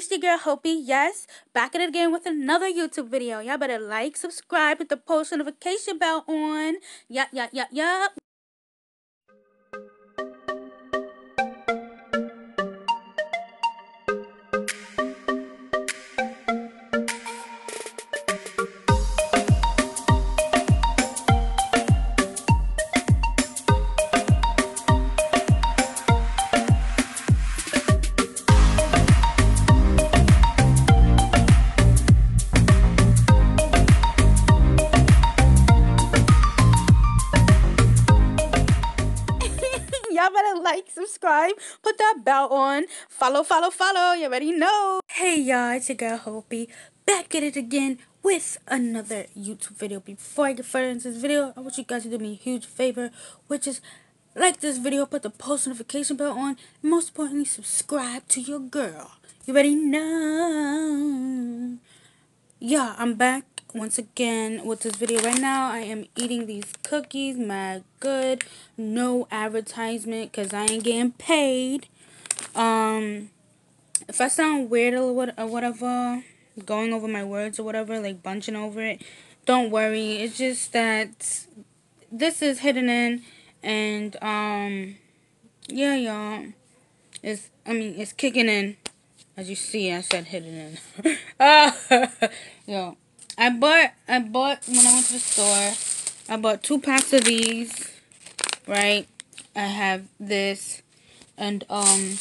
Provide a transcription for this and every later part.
it's girl Hopi. Yes, back at it again with another YouTube video. Y'all better like, subscribe, with the post notification bell on. Yup, yup, yup, yup. Like, subscribe, put that bell on, follow, follow, follow. You already know. Hey y'all, it's your girl Hopi. Back at it again with another YouTube video. Before I get further into this video, I want you guys to do me a huge favor, which is like this video, put the post notification bell on, and most importantly, subscribe to your girl. You already know. Yeah, I'm back once again with this video. Right now i am eating these cookies mad good no advertisement because i ain't getting paid. Um if i sound weird or whatever going over my words or whatever like bunching over it don't worry. It's just that this is hidden in and um yeah y'all. It's i mean it's kicking in. As you see i said hidden in. Yo I bought I bought when I went to the store. I bought two packs of these. Right. I have this, and um,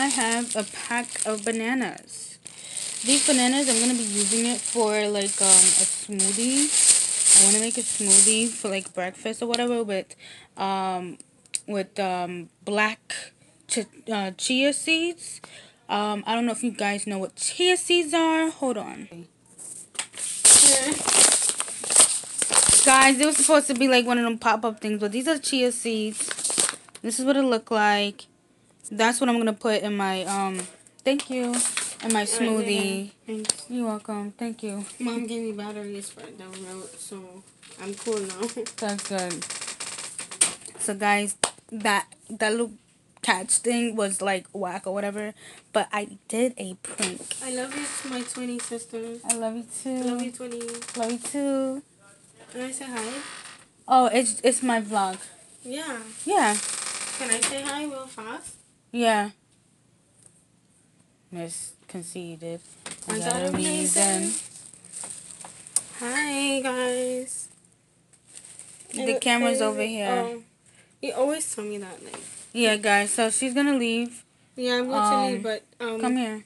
I have a pack of bananas. These bananas, I'm gonna be using it for like um a smoothie. I want to make a smoothie for like breakfast or whatever with um with um black ch uh, chia seeds. Um, I don't know if you guys know what chia seeds are. Hold on. Guys, it was supposed to be like one of them pop-up things, but these are chia seeds. This is what it looked like. That's what I'm going to put in my, um, thank you, in my smoothie. Thanks. You're welcome. Thank you. Mom gave me batteries for the remote, so I'm cool now. That's good. So, guys, that, that little catch thing was like whack or whatever. But I did a prank. I love you to my twinny sisters. I love you too. I love you, twinny. Love you too. Can I say hi? Oh, it's it's my vlog. Yeah. Yeah. Can I say hi real fast? Yeah. Miss conceded. I got a reason. Hi guys. The and, camera's over here. Um, you always tell me that like. Yeah, guys. So she's gonna leave. Yeah, I'm going um, to leave, but um. Come here.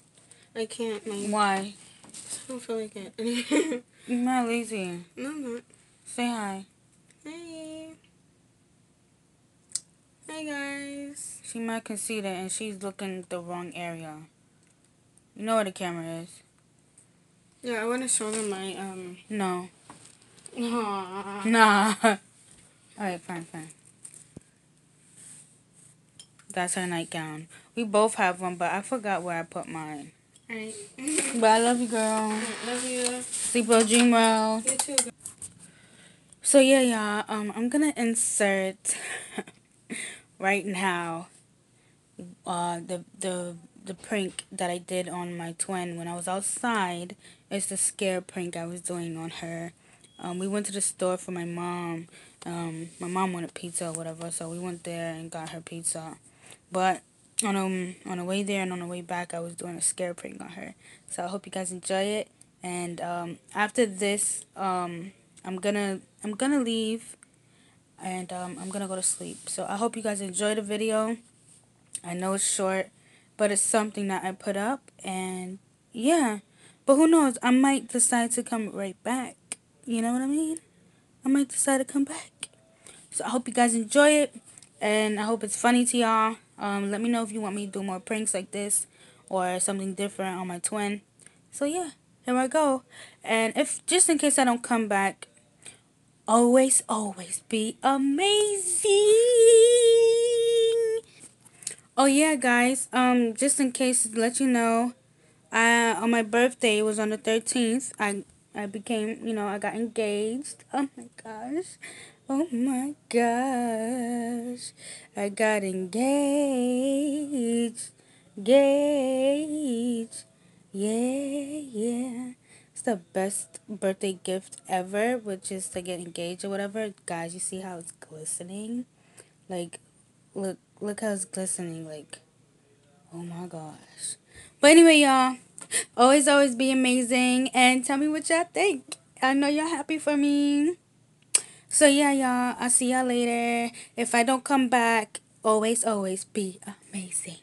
I can't. Like, Why? I don't feel like it. You're not lazy. No, I'm not. Say hi. Hey. Hey guys. She might concede it and she's looking the wrong area. You know where the camera is. Yeah, I want to show them my, um... No. Aww. Nah. Alright, fine, fine. That's her nightgown. We both have one, but I forgot where I put mine. Alright. but I love you, girl. love you. Sleep well, dream well. You too, So yeah, y'all. Um, I'm gonna insert right now. Uh, the the the prank that I did on my twin when I was outside. It's the scare prank I was doing on her. Um, we went to the store for my mom. Um, my mom wanted pizza or whatever, so we went there and got her pizza. But on um on the way there and on the way back, I was doing a scare prank on her. So I hope you guys enjoy it. And um, after this, um, I'm gonna I'm gonna leave, and um, I'm gonna go to sleep. So I hope you guys enjoy the video. I know it's short, but it's something that I put up, and yeah. But who knows? I might decide to come right back. You know what I mean? I might decide to come back. So I hope you guys enjoy it, and I hope it's funny to y'all. Um, let me know if you want me to do more pranks like this or something different on my twin. So yeah, here I go. And if just in case I don't come back, always, always be amazing. Oh yeah, guys. Um, just in case to let you know, I on my birthday was on the 13th. I I became, you know, I got engaged. Oh my gosh. Oh my gosh, I got engaged. Gage. Yeah, yeah. It's the best birthday gift ever, which is to get engaged or whatever. Guys, you see how it's glistening? Like, look, look how it's glistening. Like, oh my gosh. But anyway, y'all, always, always be amazing. And tell me what y'all think. I know y'all happy for me. So yeah, y'all, I'll see y'all later. If I don't come back, always, always be amazing.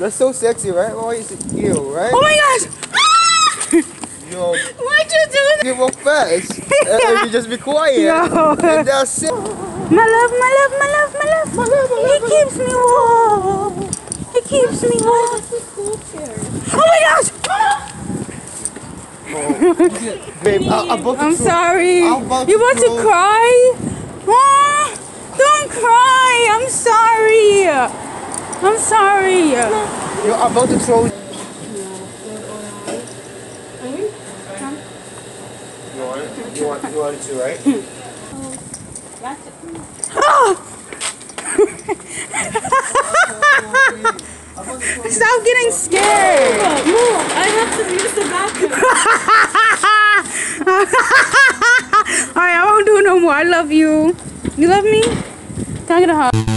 That's so sexy, right? Why is it ew, right? Oh my gosh! Yo, Why'd you do that? give up fast. and you just be quiet. Yo. And that's it. My love, my love, my love, my love. My love, my He love, my keeps me warm. He keeps me warm. Oh my gosh! Babe, I, I'm about to I'm throw- sorry. I'm about You to want to cry? Oh, don't cry. I'm sorry. I'm sorry. Yo, I'm about to throw. You want it? You want, you want it too, right? Stop getting scared. I have to use the bathroom. Alright, I won't do it no more. I love you. You love me? Can I get?